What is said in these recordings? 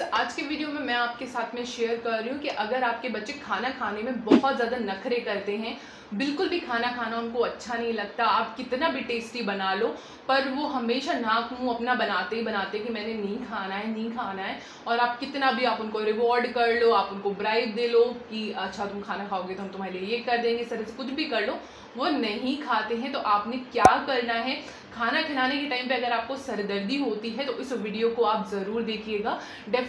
Friends आज के video में मैं आपके साथ में शेयर कर रही हूँ कि अगर आपके बच्चे खाना खाने में बहुत ज़्यादा नखरे करते हैं, बिल्कुल भी खाना खाना उनको अच्छा नहीं लगता, आप कितना भी टेस्टी बना लो, पर वो हमेशा नाक मुँह अपना बनाते ही बनाते कि मैंने नहीं खाना है, नहीं खाना है, और आप कितना भी आप उनको रिवॉर्ड कर लो, आप उनको ब्राइब दे लो कि अच्छा तुम खाना खाओगे तो हम तुम्हारे लिए ये कर देंगे, इस से कुछ भी कर लो, वो नहीं खाते हैं तो आपने क्या करना है? खाना खिलाने के टाइम पे अगर आपको सरदर्दी होती है तो इस वीडियो को आप ज़रूर देखिएगा।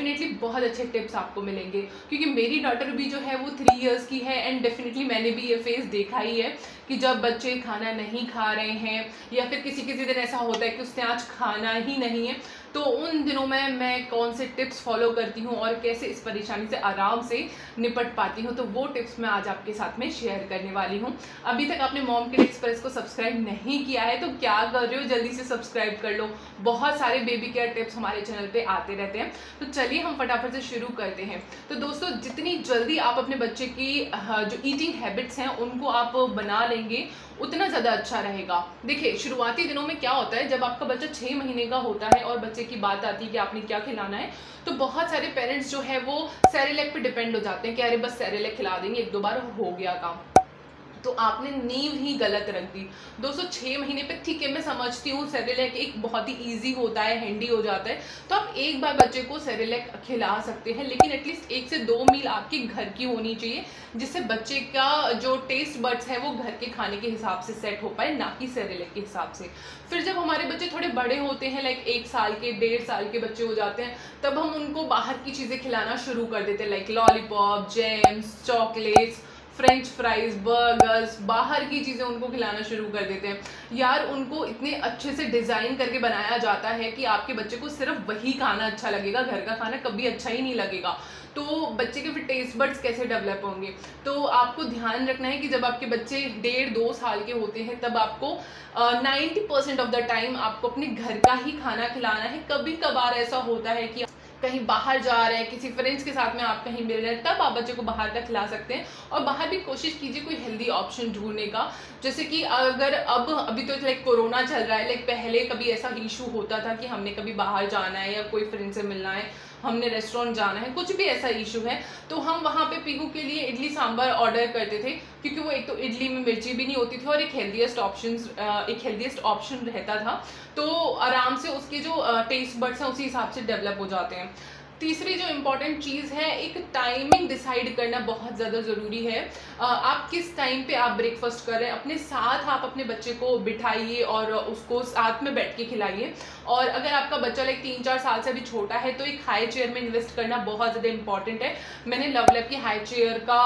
डेफिनेटली बहुत अच्छे टिप्स आपको मिलेंगे। क्योंकि मेरी डॉटर भी जो है वो थ्री इयर्स की है एंड डेफिनेटली मैंने भी ये फेस देखा ही है कि जब बच्चे खाना नहीं खा रहे हैं या फिर किसी किसी दिन ऐसा होता है कि उसने आज खाना ही नहीं है तो उन दिनों में मैं कौन से टिप्स फॉलो करती हूँ और कैसे इस परेशानी से आराम से निपट पाती हूँ तो वो टिप्स मैं आज आपके साथ में शेयर करने वाली हूँ। अभी तक आपने मॉम के एक्सप्रेस को सब्सक्राइब नहीं किया है तो क्या कर रहे हो? जल्दी से सब्सक्राइब कर लो। बहुत सारे बेबी केयर टिप्स हमारे चैनल पर आते रहते हैं। तो चलिए हम फटाफट से शुरू करते हैं। तो दोस्तों, जितनी जल्दी आप अपने बच्चे की जो ईटिंग हैबिट्स हैं, उनको आप बना लेंगे, उतना ज़्यादा अच्छा रहेगा। देखिए, शुरुआती दिनों में क्या होता है, जब आपका बच्चा छः महीने का होता है और बच्चे की बात आती है कि आपने क्या खिलाना है तो बहुत सारे पेरेंट्स जो है वो सैरेलेक पे डिपेंड हो जाते हैं कि अरे बस सैरेलेक खिला देंगे, एक दो बार हो गया काम। तो आपने नींव ही गलत रख दी। दोस्तों छः महीने पे ठीक है, मैं समझती हूँ सेरेलेक एक बहुत ही ईजी होता है हैंडी हो जाता है। तो आप एक बार बच्चे को सेरेलेक खिला सकते हैं, लेकिन एटलीस्ट एक से दो मील आपके घर की होनी चाहिए, जिससे बच्चे का जो टेस्ट बर्ड्स है, वो घर के खाने के हिसाब से सेट हो पाए, ना कि सेरेलेक के हिसाब से। फिर जब हमारे बच्चे थोड़े बड़े होते हैं लाइक एक साल के, डेढ़ साल के बच्चे हो जाते हैं, तब हम उनको बाहर की चीज़ें खिलाना शुरू कर देते हैं like lollipop Gems chocolates French fries burgers बाहर की चीज़ें उनको खिलाना शुरू कर देते हैं। यार, उनको इतने अच्छे से डिज़ाइन करके बनाया जाता है कि आपके बच्चे को सिर्फ़ वही खाना अच्छा लगेगा, घर का खाना कभी अच्छा ही नहीं लगेगा। तो बच्चे के फिर टेस्ट बर्ड्स कैसे डेवलप होंगे? तो आपको ध्यान रखना है कि जब आपके बच्चे डेढ़, दो साल के होते हैं, तब आपको ninety percent of the time आपको अपने घर का ही खाना खिलाना है। कभी कभार ऐसा होता है कि कहीं बाहर जा रहे हैं, किसी फ्रेंड्स के साथ में आप कहीं मिल रहे हैं, तब आप बच्चे को बाहर का खिला सकते हैं। और बाहर भी कोशिश कीजिए कोई हेल्दी ऑप्शन ढूँढने का। जैसे कि अगर अब, अभी तो लाइक कोरोना चल रहा है लाइक पहले कभी ऐसा इशू होता था कि हमने कभी बाहर जाना है या कोई फ्रेंड से मिलना है। हमने रेस्टोरेंट जाना है, कुछ भी ऐसा इशू है तो हम वहाँ पे पीहू के लिए इडली सांभर ऑर्डर करते थे, क्योंकि वो एक तो इडली में मिर्ची भी नहीं होती थी और एक हेल्दीस्ट ऑप्शन एक हेल्दीस्ट ऑप्शन रहता था तो आराम से उसके जो टेस्ट बर्ड्स हैं उसी हिसाब से डेवलप हो जाते हैं। तीसरी जो इंपॉर्टेंट चीज़ है, एक टाइमिंग डिसाइड करना बहुत ज़्यादा ज़रूरी है। आप किस टाइम पे आप ब्रेकफास्ट कर रहे हैं, अपने साथ आप अपने बच्चे को बिठाइए और उसको साथ में बैठ के खिलाइए। और अगर आपका बच्चा लाइक तीन चार साल से अभी छोटा है तो एक हाई चेयर में इन्वेस्ट करना बहुत ज़्यादा इंपॉर्टेंट है। मैंने लव लव की हाई चेयर का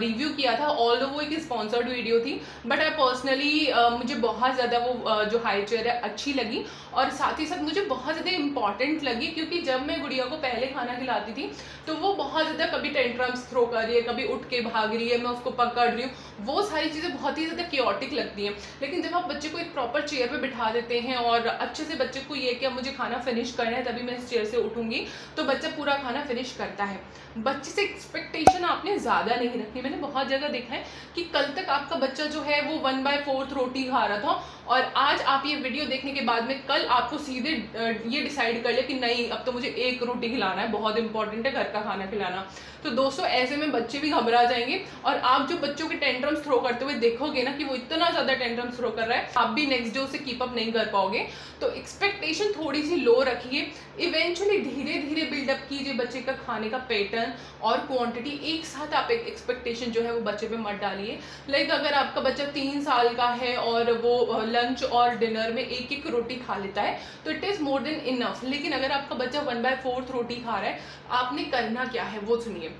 रिव्यू किया था ऑल वो एक स्पॉन्सर्ड वीडियो थी बट आई पर्सनली मुझे बहुत ज़्यादा वो जो हाई चेयर है, अच्छी लगी। और साथ ही साथ मुझे बहुत ज़्यादा इंपॉर्टेंट लगी, क्योंकि जब मैं गुड़िया को पहले खाना खिलाती थी तो वो बहुत ज़्यादा कभी टेंट्रम्स थ्रो कर रही है, कभी उठ के भाग रही है, मैं उसको पकड़ रही हूँ। वो सारी चीज़ें बहुत ही ज़्यादा क्योटिक लगती हैं। लेकिन जब आप बच्चे को एक प्रॉपर चेयर पर बिठा देते हैं और अच्छे से बच्चे को ये कि अब मुझे खाना फिनिश करना है, तभी मैं इस चेयर से उठूँगी तो बच्चा पूरा खाना फिनिश करता है। बच्चे से एक्सपेक्टेशन आपने ज़्यादा नहीं रखनी। मैंने बहुत जगह देखा है कि कल तक आपका बच्चा जो है, वो वन बाय फोर्थ रोटी खा रहा था और आज आप ये वीडियो देखने के बाद में कल आपको सीधे ये डिसाइड कर ले कि नहीं, अब तो मुझे एक रोटी खिलाना है। बहुत इंपॉर्टेंट है घर का खाना खिलाना। तो दोस्तों, ऐसे में बच्चे भी घबरा जाएँगे और आप जो बच्चों के टेंट्रम्स थ्रो करते हुए देखोगे ना कि वो इतना ज़्यादा टेंट्रम्स थ्रो कर रहा है, आप भी नेक्स्ट डे उसे कीप अप नहीं कर पाओगे। तो एक्सपेक्टेशन थोड़ी सी लो रखिए। इवेंचुअली धीरे धीरे बिल्डअप कीजिए बच्चे का खाने का पैटर्न और क्वांटिटी एक साथ आप एक एक्सपेक्टेशन जो है वो बच्चे पे मत डालिए। लाइक अगर आपका बच्चा तीन साल का है और वो लंच और डिनर में एक एक रोटी खा लेता है तो it is more than enough लेकिन अगर आपका बच्चा वन बाय फोर्थ रोटी खा रहा है। आपने करना क्या है वो सुनिए।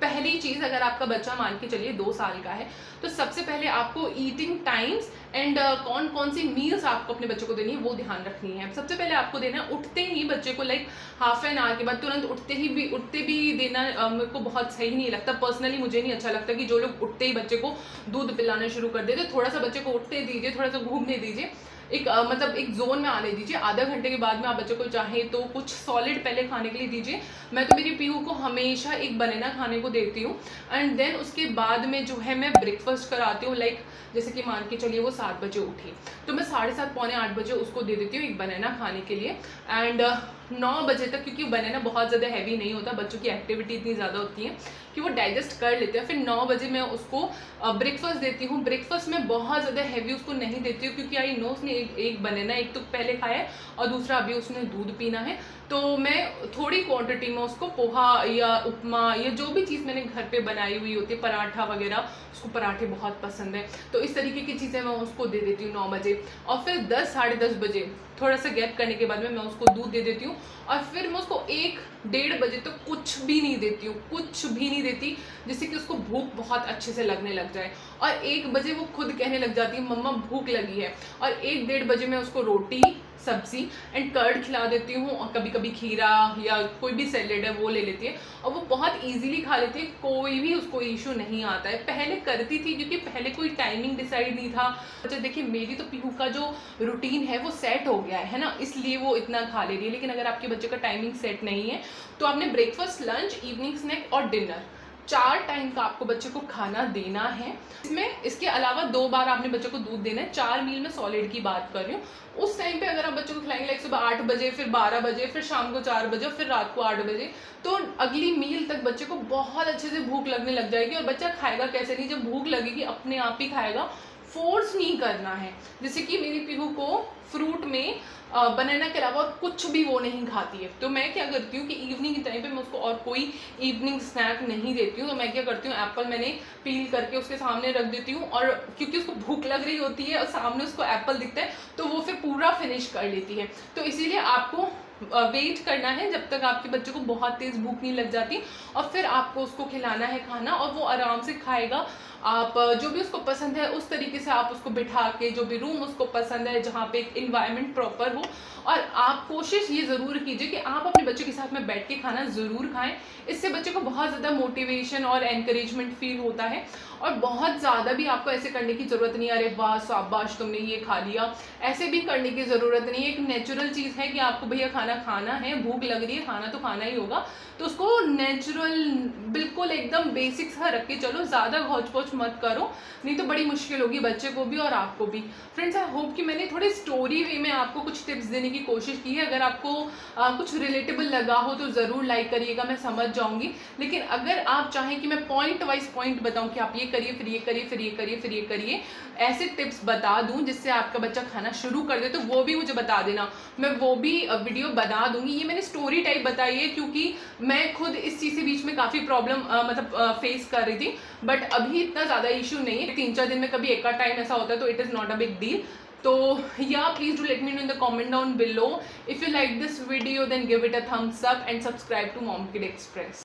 पहली चीज़ अगर आपका बच्चा मान के चलिए दो साल का है तो सबसे पहले आपको ईटिंग टाइम्स एंड कौन कौन सी मील्स आपको अपने बच्चे को देनी है वो ध्यान रखनी है। सबसे पहले आपको देना है उठते ही बच्चे को लाइक हाफ़ एन आवर के बाद तुरंत उठते ही भी उठते भी देना uh, मेरे को बहुत सही नहीं लगता। पर्सनली मुझे नहीं अच्छा लगता कि जो लोग उठते ही बच्चे को दूध पिलाना शुरू कर देते थोड़ा सा बच्चे को उठते दीजिए थोड़ा सा घूमने दीजिए। एक आ, मतलब एक जोन में आने दीजिए। आधा घंटे के बाद में आप बच्चों को चाहें तो कुछ सॉलिड पहले खाने के लिए दीजिए। मैं तो मेरी पीहू को हमेशा एक बनाना खाने को देती हूँ। एंड देन उसके बाद में जो है मैं ब्रेकफास्ट कराती हूँ लाइक जैसे कि मान के चलिए वो सात बजे उठी। तो मैं साढ़े सात पौने आठ बजे उसको दे देती हूँ एक बनाना खाने के लिए। एंड नौ बजे तक क्योंकि बनाना बहुत ज़्यादा हैवी नहीं होता बच्चों की एक्टिविटी इतनी ज़्यादा होती है कि वो डाइजेस्ट कर लेते हैं। फिर नौ बजे मैं उसको ब्रेकफास्ट देती हूँ। ब्रेकफास्ट में बहुत ज़्यादा हैवी उसको नहीं देती हूँ क्योंकि आई नो उसने एक, एक बनाना एक तो पहले खाया है और दूसरा अभी उसने दूध पीना है। तो मैं थोड़ी क्वांटिटी में उसको पोहा या उपमा या जो भी चीज़ मैंने घर पे बनाई हुई होती है पराठा वगैरह उसको पराठे बहुत पसंद है। तो इस तरीके की चीज़ें मैं उसको दे देती हूँ नौ बजे। और फिर दस साढ़े दस बजे थोड़ा सा गैप करने के बाद में मैं उसको दूध दे देती हूँ। और फिर मैं उसको एक डेढ़ बजे तक तो कुछ भी नहीं देती हूँ, कुछ भी नहीं देती, जिससे कि उसको भूख बहुत अच्छे से लगने लग जाए। और एक बजे वो खुद कहने लग जाती है, मम्मा, भूख लगी है। और एक डेढ़ बजे मैं उसको रोटी सब्ज़ी एंड कर्ड खिला देती हूँ, और कभी कभी खीरा या कोई भी सैलेड है, वो ले लेती है, और वो बहुत इजीली खा लेती है, कोई भी उसको इशू नहीं आता है। पहले करती थी, क्योंकि पहले कोई टाइमिंग डिसाइड नहीं था। अच्छा देखिए, मेरी तो पीहू का जो रूटीन है, वो सेट हो गया है ना? इसलिए वो इतना खा ले रही है। लेकिन अगर आपके बच्चे का टाइमिंग सेट नहीं है तो आपने ब्रेकफास्ट लंच इवनिंग स्नैक और डिनर चार टाइम का आपको बच्चे को खाना देना है। इसमें इसके अलावा दो बार आपने बच्चे को दूध देना है। चार मील में सॉलिड की बात कर रही हूँ। उस टाइम पे अगर आप बच्चों को खिलाएँगे लाइक सुबह आठ बजे, फिर बारह बजे, फिर शाम को चार बजे, फिर रात को आठ बजे तो अगली मील तक बच्चे को बहुत अच्छे से भूख लगने लग जाएगी और बच्चा खाएगा कैसे नहीं? जब भूख लगेगी, अपने आप ही खाएगा। फोर्स नहीं करना है। जैसे कि मेरी पीहू को फ्रूट में बनाना के अलावा और कुछ भी वो नहीं खाती है। तो मैं क्या करती हूँ कि इवनिंग के टाइम पे मैं उसको और कोई इवनिंग स्नैक नहीं देती हूँ। तो मैं क्या करती हूँ एप्पल मैंने पील करके उसके सामने रख देती हूँ और क्योंकि उसको भूख लग रही होती है और सामने उसको एप्पल दिखता है तो वो फिर पूरा फिनिश कर लेती है। तो इसीलिए आपको वेट करना है जब तक आपके बच्चे को बहुत तेज़ भूख नहीं लग जाती और फिर आपको उसको खिलाना है खाना और वो आराम से खाएगा। आप जो भी उसको पसंद है, उस तरीके से आप उसको बिठा के, जो भी रूम उसको पसंद है, जहाँ पे एक इन्वायरमेंट प्रॉपर हो, और आप कोशिश ये ज़रूर कीजिए कि आप अपने बच्चे के साथ में बैठ के खाना ज़रूर खाएँ। इससे बच्चे को बहुत ज़्यादा मोटिवेशन और एनकरेजमेंट फील होता है, और बहुत ज़्यादा भी आपको ऐसे करने की ज़रूरत नहीं अरे वाह, शाबाश, तुमने ये खा लिया। ऐसे भी करने की ज़रूरत नहीं है। एक नेचुरल चीज़ है कि आपको, भैया, खाना खाना है, भूख लग रही है, खाना तो खाना ही होगा। तो उसको नेचुरल बिल्कुल एकदम बेसिक सा रख के चलो, ज़्यादा घोच पोच मत करो नहीं तो बड़ी मुश्किल होगी बच्चे को भी और आपको भी। फ्रेंड्स आई होप कि मैंने थोड़ी स्टोरी वे में आपको कुछ टिप्स देने की कोशिश की है। अगर आपको आ, कुछ रिलेटेबल लगा हो तो ज़रूर लाइक करिएगा मैं समझ जाऊँगी। लेकिन अगर आप चाहें कि मैं पॉइंट वाइज पॉइंट बताऊँ कि आप ये करिए फिर ये करिए फिर ये करिए फिर ये करिए ऐसे टिप्स बता दूँ जिससे आपका बच्चा खाना शुरू कर दे तो वो भी मुझे बता देना। मैं वो भी वीडियो बना दूँगी। ये मैंने स्टोरी टाइप बताई है क्योंकि मैं खुद इस चीज़ के बीच में काफ़ी प्रॉब्लम मतलब फेस कर रही थी। बट अभी इतना ज़्यादा इशू नहीं है। तीन चार दिन में कभी एक का टाइम ऐसा होता है तो it is not a big deal तो या please do let me know in the comment down below if you like this video then give it a thumbs up and subscribe to Mom Kid Express